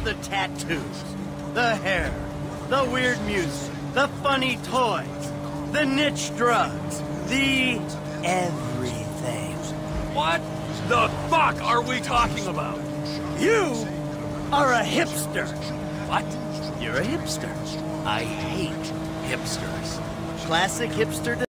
the tattoos, the hair, the weird music, the funny toys, the niche drugs, the everything. What the fuck are we talking about? You are a hipster. What? You're a hipster. I hate hipsters. Classic hipster